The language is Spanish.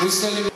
Luis